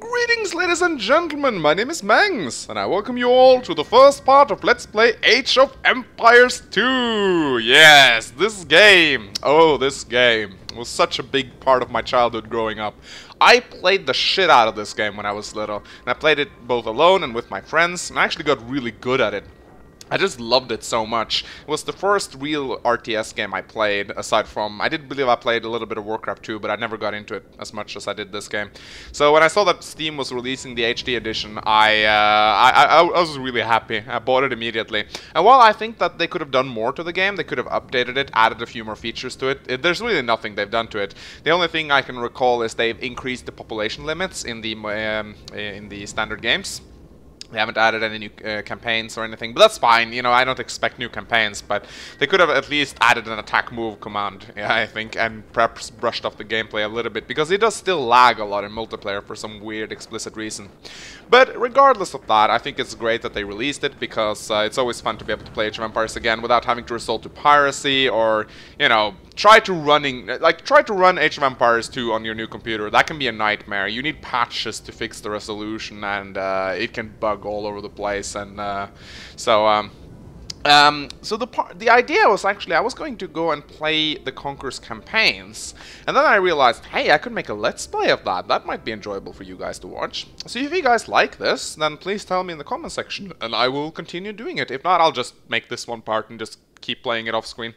Greetings, ladies and gentlemen, my name is Mangs, and I welcome you all to the first part of Let's Play Age of Empires 2! Yes, this game, oh, this game, was such a big part of my childhood growing up. I played the shit out of this game when I was little, and I played it both alone and with my friends, and I actually got really good at it. I just loved it so much. It was the first real RTS game I played, aside from... I did believe I played a little bit of Warcraft 2, but I never got into it as much as I did this game. So when I saw that Steam was releasing the HD edition, I, uh, I, I, I, was really happy. I bought it immediately. And while I think that they could have done more to the game, they could have updated it, added a few more features to it, it there's really nothing they've done to it. The only thing I can recall is they've increased the population limits in the, um, in the standard games. They haven't added any new uh, campaigns or anything, but that's fine. You know, I don't expect new campaigns, but they could have at least added an attack move command, yeah, I think, and perhaps brushed off the gameplay a little bit, because it does still lag a lot in multiplayer for some weird explicit reason. But regardless of that, I think it's great that they released it, because uh, it's always fun to be able to play Age of Empires again without having to resort to piracy or, you know, try to running like try to run Age of Empires 2 on your new computer. That can be a nightmare. You need patches to fix the resolution, and uh, it can bug all over the place. And uh, so, um, um, so the part the idea was actually I was going to go and play the Conqueror's campaigns, and then I realized, hey, I could make a let's play of that. That might be enjoyable for you guys to watch. So if you guys like this, then please tell me in the comment section, and I will continue doing it. If not, I'll just make this one part and just keep playing it off screen.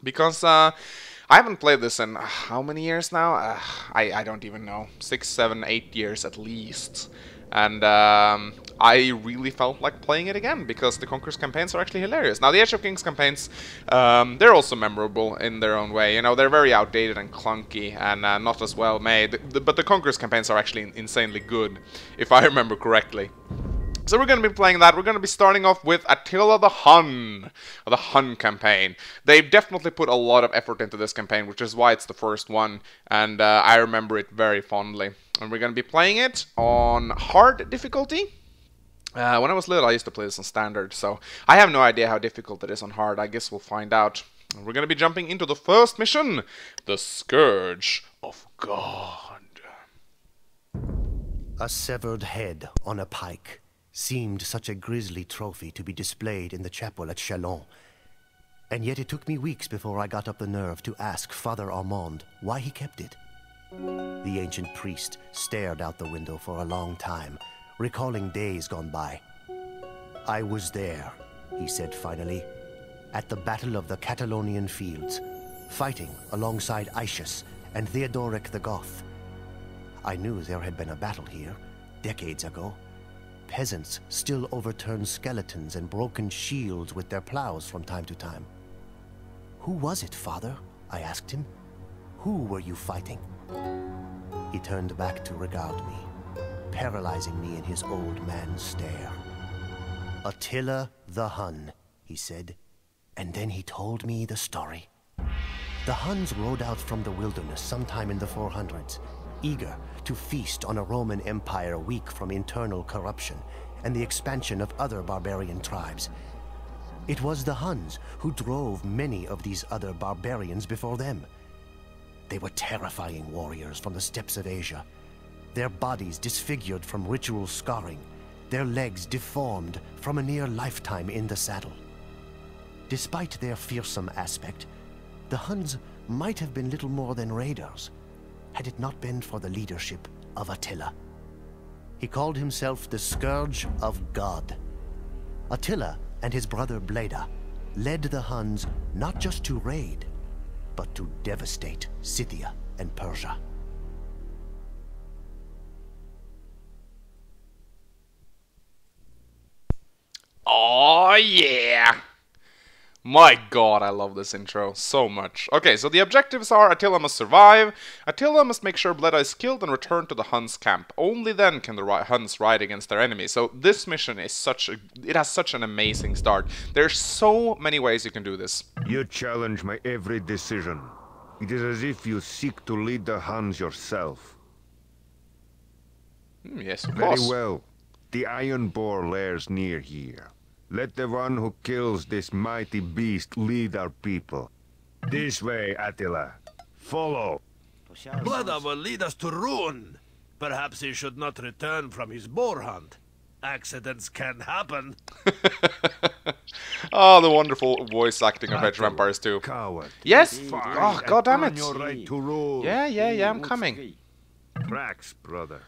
Because uh, I haven't played this in uh, how many years now? Uh, I, I don't even know. Six, seven, eight years at least. And um, I really felt like playing it again because the Conqueror's campaigns are actually hilarious. Now, the Age of Kings campaigns, um, they're also memorable in their own way. You know, they're very outdated and clunky and uh, not as well made. but the Conqueror's campaigns are actually insanely good, if I remember correctly. So we're going to be playing that. We're going to be starting off with Attila the Hun, the Hun campaign. They've definitely put a lot of effort into this campaign, which is why it's the first one, and uh, I remember it very fondly. And we're going to be playing it on hard difficulty. Uh, when I was little, I used to play this on standard, so I have no idea how difficult it is on hard. I guess we'll find out. We're going to be jumping into the first mission, the Scourge of God. A severed head on a pike seemed such a grisly trophy to be displayed in the chapel at Chalons. And yet it took me weeks before I got up the nerve to ask Father Armand why he kept it. The ancient priest stared out the window for a long time, recalling days gone by. I was there, he said finally, at the Battle of the Catalaunian Fields, fighting alongside Aetius and Theodoric the Goth. I knew there had been a battle here, decades ago, Peasants still overturn skeletons and broken shields with their plows from time to time. Who was it, father? I asked him. Who were you fighting? He turned back to regard me, paralyzing me in his old man stare. Attila the Hun, he said, and then he told me the story. The Huns rode out from the wilderness sometime in the 400s, eager to feast on a Roman Empire weak from internal corruption and the expansion of other barbarian tribes. It was the Huns who drove many of these other barbarians before them. They were terrifying warriors from the steppes of Asia, their bodies disfigured from ritual scarring, their legs deformed from a near lifetime in the saddle. Despite their fearsome aspect, the Huns might have been little more than raiders, had it not been for the leadership of Attila. He called himself the Scourge of God. Attila and his brother Bleda led the Huns not just to raid, but to devastate Scythia and Persia. Oh yeah! My god, I love this intro so much. Okay, so the objectives are Attila must survive, Attila must make sure Bleda is killed and return to the Huns camp. Only then can the Huns ride against their enemy. So this mission is such a... it has such an amazing start. There's so many ways you can do this. You challenge my every decision. It is as if you seek to lead the Huns yourself. Mm, yes, of Very course. well. The Iron Boar lairs near here. Let the one who kills this mighty beast lead our people. This way, Attila. Follow. Bleda will lead us to ruin. Perhaps he should not return from his boar hunt. Accidents can happen. oh, the wonderful voice acting of Age of Empires 2. Coward. Yes! Ah, Fight Oh, and god damn earn it! your right to rule. Yeah, yeah, yeah, I'm coming. Tracks, brother.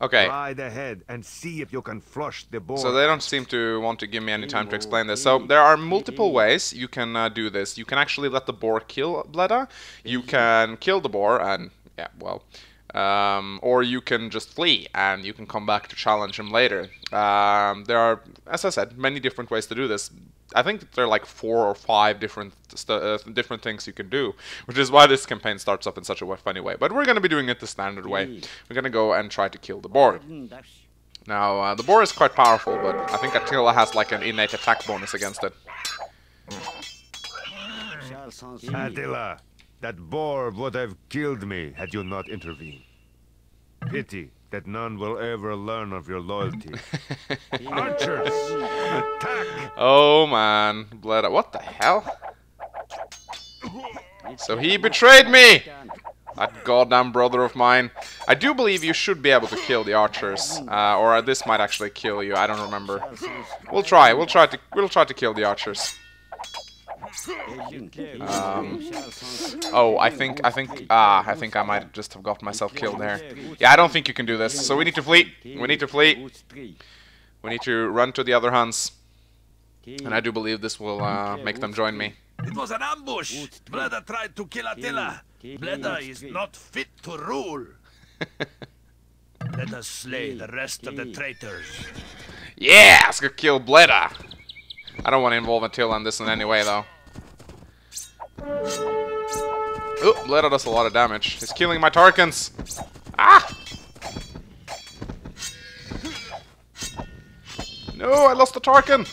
Okay, Ride ahead and see if you can flush the board. so they don't seem to want to give me any time to explain this. So there are multiple ways you can uh, do this. You can actually let the boar kill Bleda. You can kill the boar and, yeah, well... Um, or you can just flee and you can come back to challenge him later. Um, there are, as I said, many different ways to do this. I think there are like four or five different st- uh, different things you can do, which is why this campaign starts off in such a funny way. But we're going to be doing it the standard way. We're going to go and try to kill the boar. Now, uh, the boar is quite powerful, but I think Attila has like an innate attack bonus against it. Attila, that boar would have killed me had you not intervened. Pity that none will ever learn of your loyalty. Archers, attack! Oh man, Bleda, what the hell? So he betrayed me! That goddamn brother of mine. I do believe you should be able to kill the archers, uh, or this might actually kill you. I don't remember. We'll try. We'll try to. We'll try to kill the archers. Um, oh, I think. I think. Ah, I think I might just have got myself killed there. Yeah, I don't think you can do this. So we need to flee. We need to flee. We need to run to the other Huns, and I do believe this will uh, make them join me. It was an ambush. Bleda tried to kill Attila. Bleda is not fit to rule. Let us slay the rest of the traitors. Yeah, let's go kill Bleda. I don't want to involve Attila in this in any way, though. Oh, Bleda does a lot of damage. He's killing my Tarkans! Ah! No, I lost the Tarkan!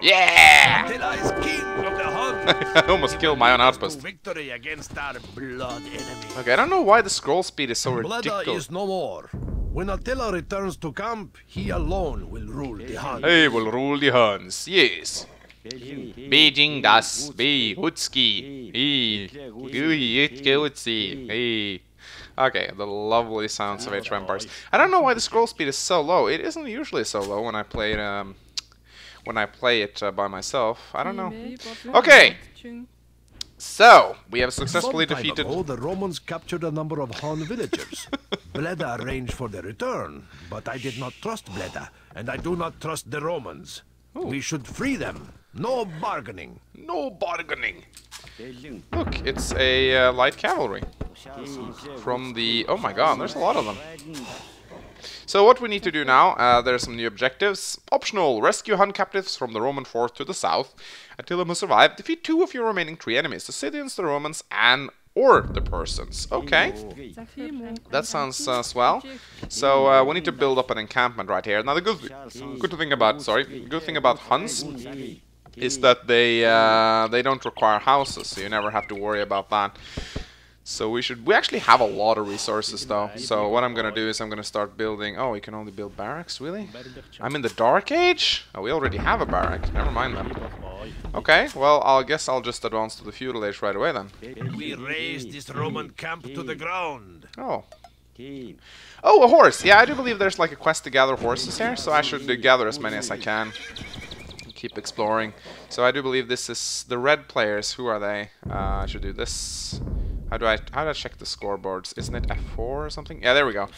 Yeah! Attila is king of the hunt. I almost killed my own outpost. Victory against our blood enemy. Okay, I don't know why the scroll speed is so ridiculous. is no more. When Attila returns to camp, he alone will rule the Huns. He will rule the Huns. Yes. Beijing das Be Hutski. Hey. Okay, the lovely sounds of of Empires. I don't know why the scroll speed is so low. It isn't usually so low when I play it. Um, when I play it uh, by myself. I don't know. Okay. So we have successfully Some time defeated. ago, the Romans captured a number of Hun villagers. Bleda arranged for their return, but I did not trust Bleda, and I do not trust the Romans. We should free them. No bargaining. No bargaining. Look, it's a uh, light cavalry from the. Oh my God, there's a lot of them. So what we need to do now, uh, there are some new objectives. Optional, rescue Hun captives from the Roman fort to the south. Attila must survive. Defeat two of your remaining three enemies, the Scythians, the Romans, and or the Persians. Okay, that sounds uh, swell. So uh, we need to build up an encampment right here. Now the good, good thing about, sorry, good thing about Huns is that they uh, they don't require houses, so you never have to worry about that. So we should. We actually have a lot of resources though. So what I'm gonna do is I'm gonna start building. Oh, we can only build barracks, really? I'm in the Dark Age. Oh, we already have a barrack. Never mind then. Okay, well I guess I'll just advance to the feudal age right away then. We razed this Roman camp to the ground. Oh. Oh, a horse. Yeah, I do believe there's like a quest to gather horses here, so I should uh, gather as many as I can. Keep exploring. So I do believe this is the red players. Who are they? Uh, I should do this. How do I how do I check the scoreboards? Isn't it F4 or something? Yeah, there we go.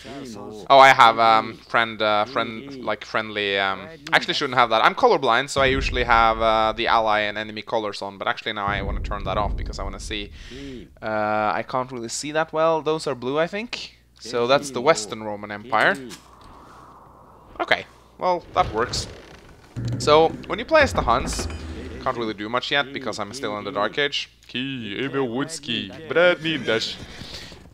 Oh, I have um friend uh, friend like friendly. Um, actually shouldn't have that. I'm colorblind, so I usually have uh, the ally and enemy colors on. But actually now I want to turn that off because I want to see. Uh, I can't really see that well. Those are blue, I think. So that's the Western Roman Empire. Okay, well that works. So when you play as the Huns, can't really do much yet because I'm still in the Dark Age. Nindash.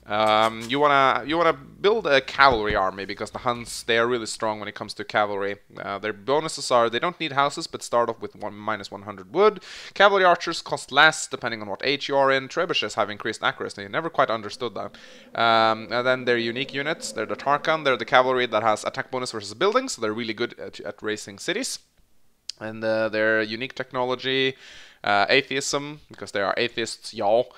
Um, you wanna you wanna build a cavalry army because the Huns they are really strong when it comes to cavalry. Uh, their bonuses are they don't need houses but start off with one minus 100 wood. Cavalry archers cost less depending on what age you are in. Trebuchets have increased accuracy. Never quite understood that. Um, and then they're unique units. They're the Tarkan. They're the cavalry that has attack bonus versus buildings. So they're really good at, at racing cities and uh, their unique technology, uh, atheism, because they are atheists, y'all.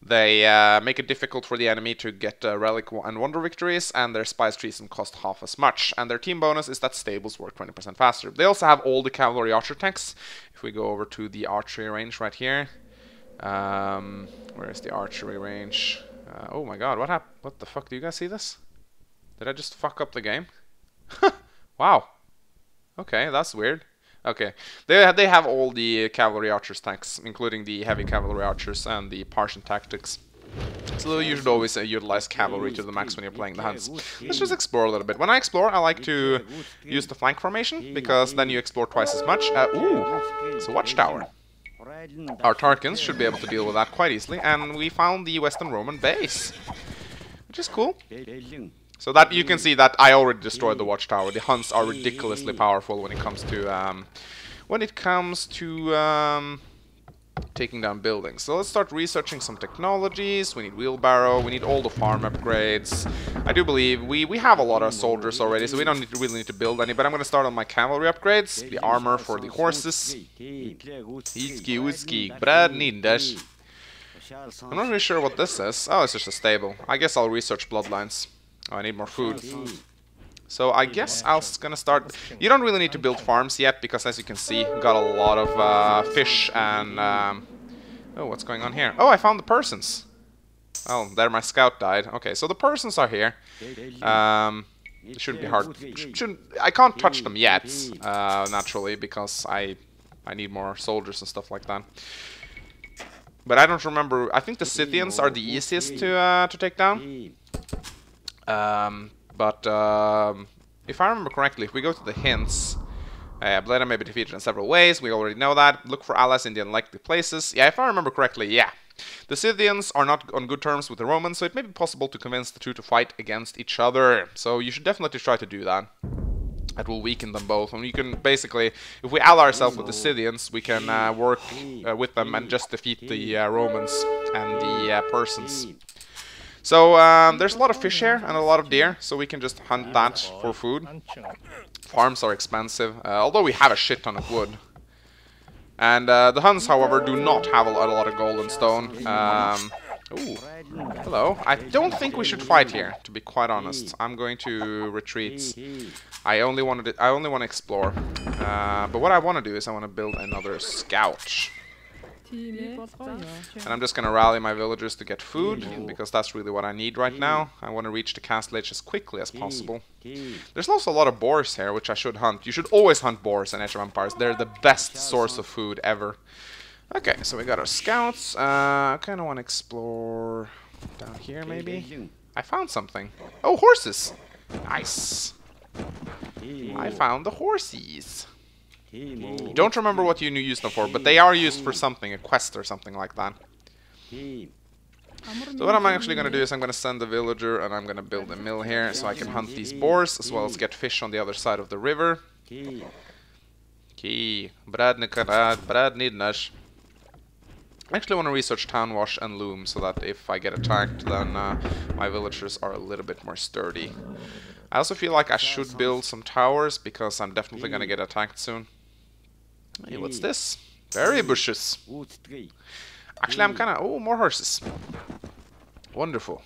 They uh, make it difficult for the enemy to get uh, relic and wonder victories, and their spies treason cost half as much. And their team bonus is that stables work 20% faster. They also have all the cavalry archer tanks. If we go over to the archery range right here, um, where is the archery range? Uh, oh my god, what happened? What the fuck? Do you guys see this? Did I just fuck up the game? wow. Okay, that's weird. Okay, they they have all the cavalry archers tanks, including the heavy cavalry archers and the Parthian tactics. So you should always uh, utilize cavalry to the max when you're playing the Huns. Let's just explore a little bit. When I explore, I like to use the flank formation, because then you explore twice as much. Uh, ooh, it's a watchtower. Our Tarkans should be able to deal with that quite easily, and we found the Western Roman base, which is cool. So that you can see that I already destroyed the watchtower. The Huns are ridiculously powerful when it comes to um, when it comes to um, taking down buildings. So let's start researching some technologies. We need wheelbarrow. We need all the farm upgrades. I do believe we we have a lot of soldiers already, so we don't need to, really need to build any. But I'm going to start on my cavalry upgrades. The armor for the horses. I'm not really sure what this is. Oh, it's just a stable. I guess I'll research bloodlines. Oh, I need more food. So I guess I was gonna start... You don't really need to build farms yet, because as you can see, got a lot of uh, fish and... Um... Oh, what's going on here? Oh, I found the Persians. Oh, there my scout died. Okay, so the Persians are here. Um, it shouldn't be hard. Shouldn't, I can't touch them yet, uh, naturally, because I I need more soldiers and stuff like that. But I don't remember. I think the Scythians are the easiest to uh, to take down. Um, but um, if I remember correctly, if we go to the hints, uh, Bleda may be defeated in several ways. We already know that. Look for allies in the unlikely places. Yeah, if I remember correctly, yeah. The Scythians are not on good terms with the Romans, so it may be possible to convince the two to fight against each other. So you should definitely try to do that. That will weaken them both. And you can basically, if we ally ourselves with the Scythians, we can uh, work uh, with them and just defeat the uh, Romans and the uh, Persians. So um, there's a lot of fish here and a lot of deer, so we can just hunt that for food. Farms are expensive, uh, although we have a shit ton of wood. And uh, the Huns, however, do not have a lot, a lot of gold and stone. Um, ooh, hello. I don't think we should fight here, to be quite honest. I'm going to retreat. I only wanted to, I only want to explore. Uh, but what I want to do is I want to build another scout. And I'm just gonna rally my villagers to get food, because that's really what I need right now. I want to reach the castle age as quickly as possible. There's also a lot of boars here, which I should hunt. You should always hunt boars in Age of Empires. They're the best source of food ever. Okay, so we got our scouts. Uh, I kind of want to explore down here, maybe. I found something. Oh, horses! Nice. I found the horses. Don't remember what you use them for, but they are used for something, a quest or something like that. So what I'm actually going to do is I'm going to send a villager and I'm going to build a mill here so I can hunt these boars as well as get fish on the other side of the river. Key. Nidnash. I actually want to research Town Watch and Loom so that if I get attacked then uh, my villagers are a little bit more sturdy. I also feel like I should build some towers because I'm definitely going to get attacked soon. Hey, what's this? Berry bushes. Actually, I'm kind of... Oh, more horses. Wonderful.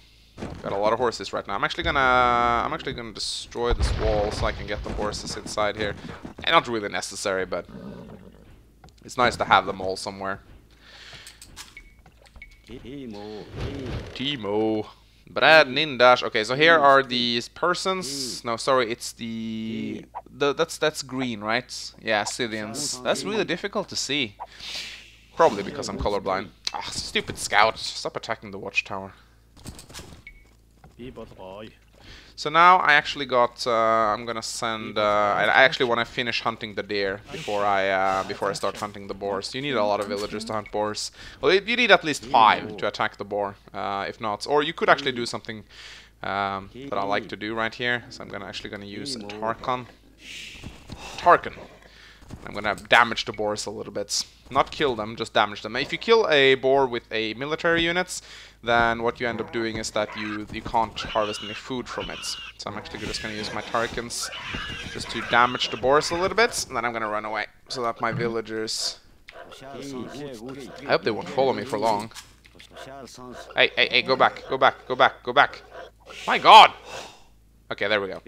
Got a lot of horses right now. I'm actually gonna... I'm actually gonna destroy this wall so I can get the horses inside here. Eh, not really necessary, but... It's nice to have them all somewhere. Timo. Timo. Brad mm. Nindash. Okay, so here mm. are these Persians. Mm. No, sorry, it's the, the that's that's green, right? Yeah, Scythians. That's really difficult to see. Probably because I'm colorblind. Ah, stupid scout! Stop attacking the watchtower. So now I actually got. Uh, I'm gonna send. Uh, I, I actually want to finish hunting the deer before I uh, before I start hunting the boars. You need a lot of villagers to hunt boars. Well, you need at least five to attack the boar, uh, if not. Or you could actually do something um, that I like to do right here. So I'm gonna actually gonna use a Tarkan. I'm gonna damage the boars a little bit. Not kill them, just damage them. If you kill a boar with a military units, then what you end up doing is that you you can't harvest any food from it. So I'm actually just gonna use my Tarkans just to damage the boars a little bit, and then I'm gonna run away so that my villagers. I hope they won't follow me for long. Hey, hey, hey, go back, go back, go back, go back. My god! Okay, there we go.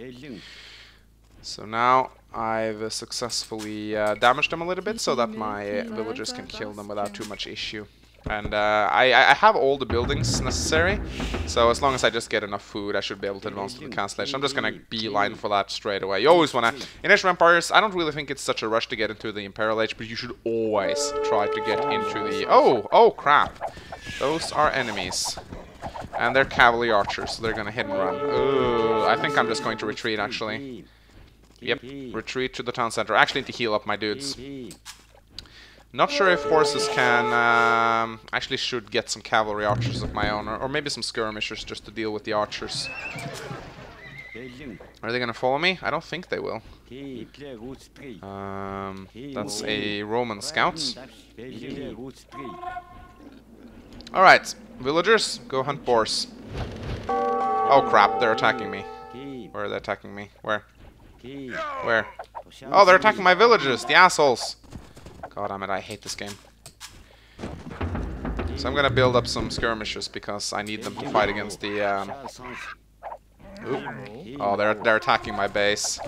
So now I've successfully uh, damaged them a little bit so that my villagers can kill them without too much issue. And uh, I, I have all the buildings necessary, so as long as I just get enough food, I should be able to advance to the castle age. I'm just gonna beeline for that straight away. You always wanna... In Age of Empires, I don't really think it's such a rush to get into the Imperial Age, but you should always try to get into the... Oh! Oh, crap! Those are enemies. And they're cavalry archers, so they're gonna hit and run. Ooh, I think I'm just going to retreat, actually. Yep, retreat to the town center. Actually need to heal up my dudes. Not sure if horses can... Um, actually should get some cavalry archers of my own, or, or maybe some skirmishers just to deal with the archers. Are they gonna follow me? I don't think they will. Um, that's a Roman scout. Alright, villagers, go hunt boars. Oh crap, they're attacking me. Where are they attacking me? Where? Where? Oh, they're attacking my villagers, the assholes! God damn it, I hate this game. So I'm gonna build up some skirmishers because I need them to fight against the... Um... Oh, they're, they're attacking my base.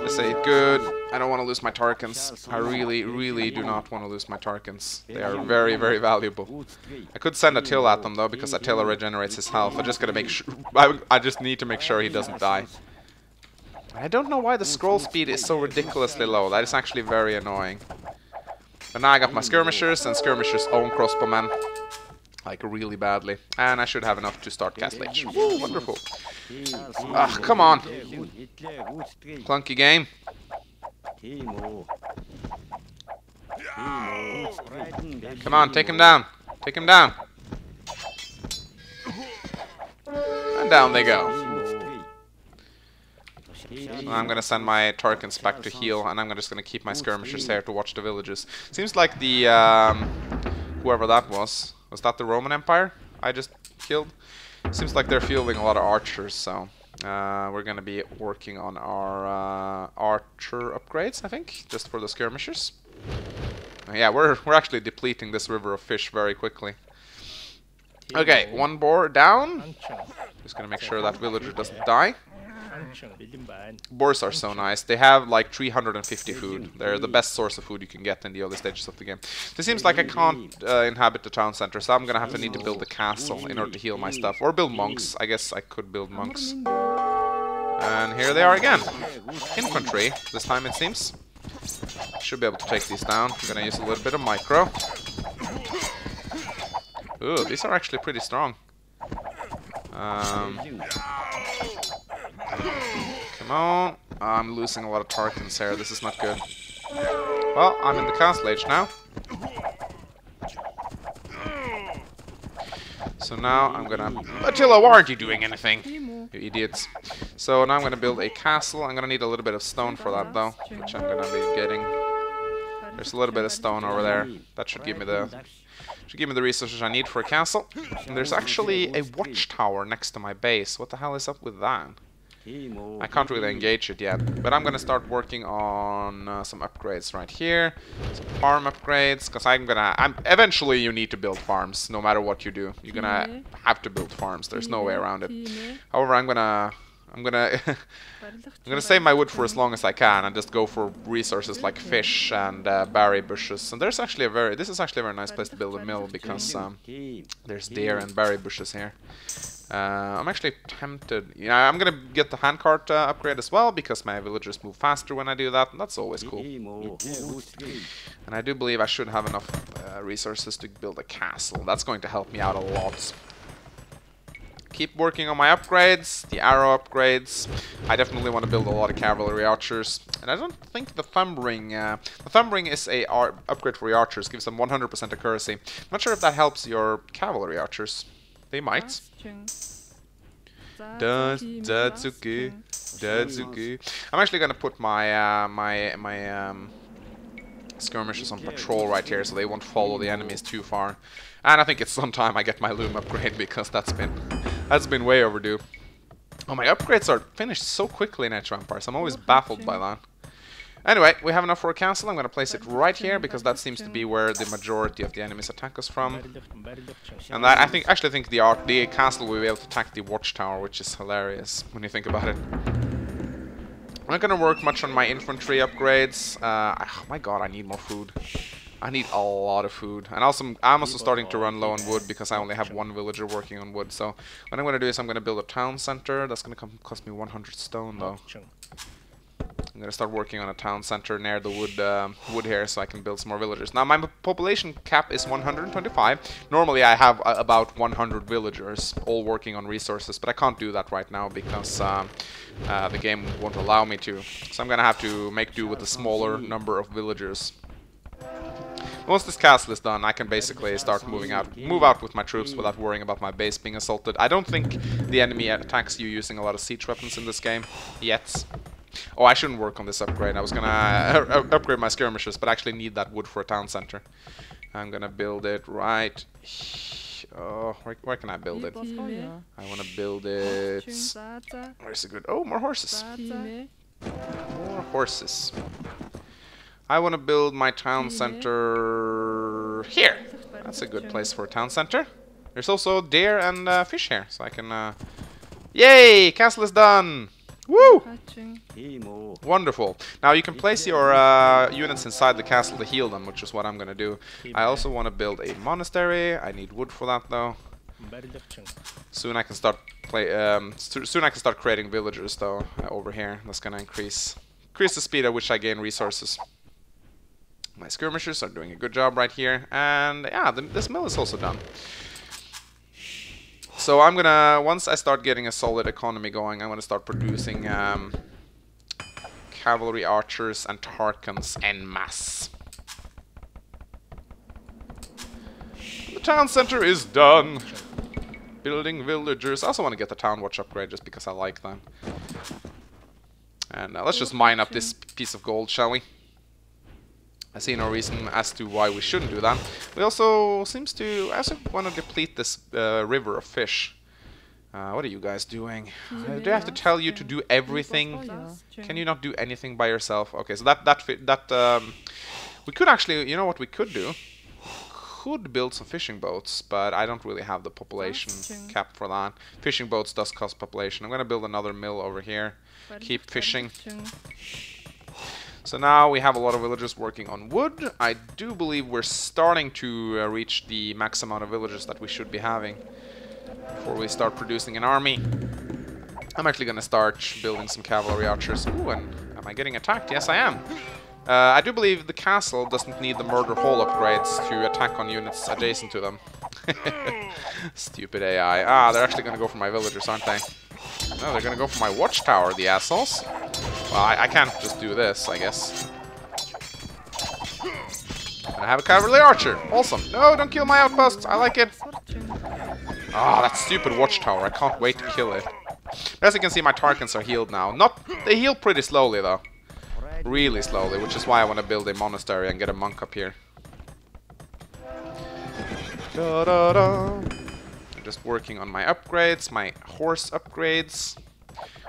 They say, good, I don't want to lose my Tarkans. I really, really do not want to lose my Tarkans. They are very, very valuable. I could send Attila at them though, because Attila regenerates his health. I just gotta make sure... I, I just need to make sure he doesn't die. I don't know why the scroll speed is so ridiculously low. That is actually very annoying. But now I got my skirmishers and skirmishers own crossbowmen. Like really badly. And I should have enough to start Castle Age. Woo, wonderful. Ah, come on. Clunky game. Come on, take him down. Take him down. And down they go. I'm gonna send my Tarkans back to heal, and I'm just gonna keep my skirmishers there to watch the villages. Seems like the, um, whoever that was, was that the Roman Empire I just killed? Seems like they're fielding a lot of archers, so uh, we're gonna be working on our uh, archer upgrades, I think, just for the skirmishers. Yeah, we're we're actually depleting this river of fish very quickly. Okay, one boar down. Just gonna make sure that villager doesn't die. Boars are so nice. They have like 350 food. They're the best source of food you can get in the early stages of the game. It seems like I can't uh, inhabit the town center, so I'm gonna have to need to build a castle in order to heal my stuff. Or build monks. I guess I could build monks. And here they are again. Infantry, this time it seems. Should be able to take these down. I'm gonna use a little bit of micro. Ooh, these are actually pretty strong. Um, come on. I'm losing a lot of Tarkans here. This is not good. Well, I'm in the castle age now. So now I'm gonna... Attila, why aren't you doing anything? You idiots. So now I'm gonna build a castle. I'm gonna need a little bit of stone for that though, which I'm gonna be getting. There's a little bit of stone over there. That should give me the should give me the resources I need for a castle. And there's actually a watchtower next to my base. What the hell is up with that? I can't really engage it yet, but I'm gonna start working on uh, some upgrades right here, some farm upgrades, because I'm gonna. I'm eventually you need to build farms, no matter what you do. You're gonna have to build farms. There's no way around it. However, I'm gonna. I'm gonna. I'm gonna save my wood for as long as I can and just go for resources like fish and uh, berry bushes. And there's actually a very. This is actually a very nice place to build a mill because um, there's deer and berry bushes here. Uh, I'm actually tempted. Yeah, I'm gonna get the handcart uh, upgrade as well because my villagers move faster when I do that, and that's always cool. And I do believe I should have enough uh, resources to build a castle. That's going to help me out a lot. Keep working on my upgrades, the arrow upgrades. I definitely want to build a lot of cavalry archers. And I don't think the thumb ring... Uh, the thumb ring is a upgrade for the archers, gives them 100% accuracy. Not sure if that helps your cavalry archers. They might. That's okay. I'm actually gonna put my uh, my my um, skirmishers on patrol right here, so they won't follow the enemies too far. And I think it's some time I get my loom upgrade because that's been that's been way overdue. Oh, my upgrades are finished so quickly in Age of Empires. I'm always baffled by that. Anyway, we have enough for a castle. I'm going to place it right here because that seems to be where the majority of the enemies attack us from. And I, I think actually think the art, the castle will be able to attack the watchtower, which is hilarious when you think about it. I'm not going to work much on my infantry upgrades. Uh, oh my god, I need more food. I need a lot of food. And also, I'm also starting to run low on wood because I only have one villager working on wood. So what I'm going to do is I'm going to build a town center. That's going to cost me 100 stone though. I'm gonna start working on a town center near the wood um, wood here so I can build some more villagers. Now my population cap is 125. Normally I have uh, about 100 villagers all working on resources, but I can't do that right now because uh, uh, the game won't allow me to. So I'm gonna have to make do with a smaller number of villagers. Once this castle is done, I can basically start moving out, move out with my troops without worrying about my base being assaulted. I don't think the enemy attacks you using a lot of siege weapons in this game yet. Oh, I shouldn't work on this upgrade. I was gonna uh, upgrade my skirmishers, but I actually need that wood for a town center. I'm gonna build it right. Oh, where, where can I build it? I want to build it. Where's it good? Oh, more horses. More horses. I want to build my town center here. That's a good place for a town center. There's also deer and uh, fish here, so I can. Uh... Yay! Castle is done. Woo! Wonderful. Now you can place your uh, units inside the castle to heal them, which is what I'm gonna do. I also want to build a monastery. I need wood for that though. Soon I can start play. Um, soon I can start creating villagers though uh, over here. That's gonna increase increase the speed at which I gain resources. My skirmishers are doing a good job right here, and yeah, the, this mill is also done. So I'm gonna, once I start getting a solid economy going, I'm gonna start producing um, cavalry archers and Tarkans en masse. The town center is done. Building villagers. I also want to get the town watch upgrade just because I like them. And uh, let's just mine up this piece of gold, shall we? I see no reason as to why we shouldn't do that. We also seems to I also want to deplete this uh, river of fish. Uh, what are you guys doing? Uh, do I have to tell you to do everything? Can you not do anything by yourself? Okay, so that that that um, we could actually, you know what we could do? Could build some fishing boats, but I don't really have the population cap for that. Fishing boats does cost population. I'm gonna build another mill over here. Keep fishing. So now we have a lot of villagers working on wood. I do believe we're starting to uh, reach the max amount of villagers that we should be having before we start producing an army. I'm actually going to start building some cavalry archers. Ooh, and am I getting attacked? Yes, I am. Uh, I do believe the castle doesn't need the murder holes upgrades to attack on units adjacent to them. Stupid AI. Ah, they're actually going to go for my villagers, aren't they? No, they're going to go for my watchtower, the assholes. Well, I, I can't just do this, I guess. I have a cavalry archer. Awesome. No, don't kill my outposts. I like it. Ah, oh, that stupid watchtower. I can't wait to kill it. As you can see, my Tarkans are healed now. Not, They heal pretty slowly, though. Really slowly, which is why I want to build a monastery and get a monk up here. Da -da -da. I'm just working on my upgrades, my horse upgrades.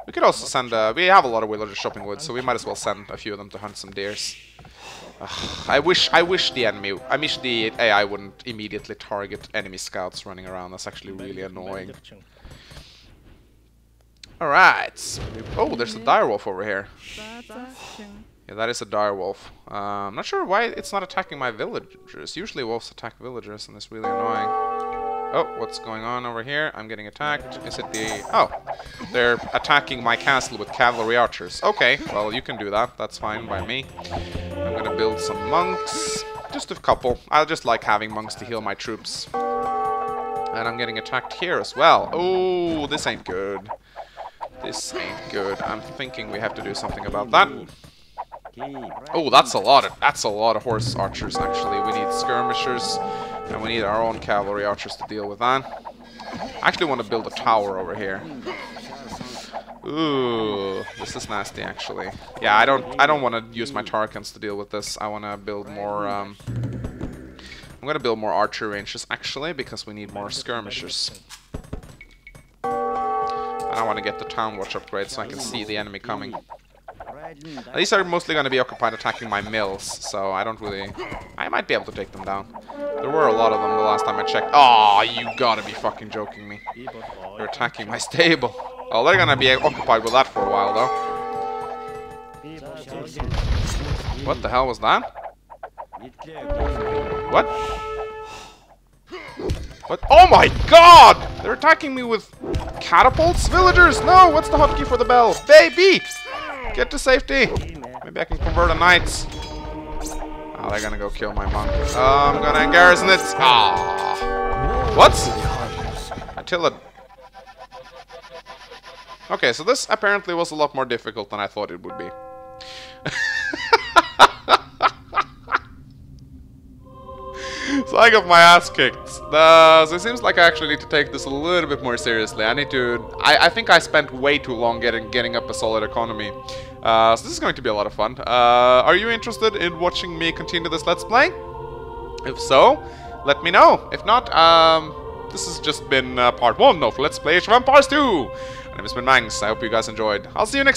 We could also send, uh, we have a lot of villagers shopping wood, so we might as well send a few of them to hunt some deers. I wish, I wish the enemy, I wish the AI wouldn't immediately target enemy scouts running around. That's actually really annoying. Alright. Oh, there's a direwolf over here. Yeah, that is a direwolf. Uh, I'm not sure why it's not attacking my villagers. Usually wolves attack villagers, and it's really annoying. Oh, what's going on over here? I'm getting attacked. Is it the... Oh, they're attacking my castle with cavalry archers. Okay, well, you can do that. That's fine by me. I'm gonna build some monks. Just a couple. I just like having monks to heal my troops. And I'm getting attacked here as well. Oh, this ain't good. This ain't good. I'm thinking we have to do something about that. Oh, that's a lot of that's a lot of horse archers actually. We need skirmishers. And we need our own cavalry archers to deal with that. I actually want to build a tower over here. Ooh, this is nasty actually. Yeah, I don't I don't want to use my Tarkans to deal with this. I want to build more um I'm going to build more archer ranges actually because we need more skirmishers. I want to get the town watch upgrade so I can see the enemy coming. These are mostly going to be occupied attacking my mills, so I don't really... I might be able to take them down. There were a lot of them the last time I checked. Oh, you gotta be fucking joking me. They're attacking my stable. Oh, they're gonna be occupied with that for a while, though. What the hell was that? What? What? Oh my god! They're attacking me with catapults? Villagers, no! What's the hotkey for the bell? Baby! Get to safety! Maybe I can convert a knights. Oh, they're gonna go kill my monk. Oh, I'm gonna garrison it. Ah. What? Attila. Okay, so this apparently was a lot more difficult than I thought it would be. so I got my ass kicked. Uh, so it seems like I actually need to take this a little bit more seriously. I need to... I, I think I spent way too long getting getting up a solid economy. Uh, so this is going to be a lot of fun. Uh, are you interested in watching me continue this Let's Play? If so, let me know. If not, um, this has just been uh, part one of Let's Play Age of Empires 2. My name has been Mangs. I hope you guys enjoyed. I'll see you next